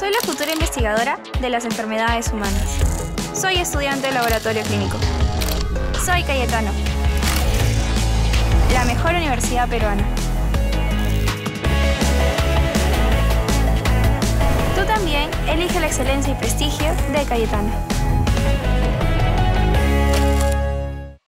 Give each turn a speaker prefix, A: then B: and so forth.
A: Soy la futura investigadora de las enfermedades humanas. Soy estudiante de laboratorio clínico. Soy Cayetano, la mejor universidad peruana. Tú también elige la excelencia y prestigio de Cayetano.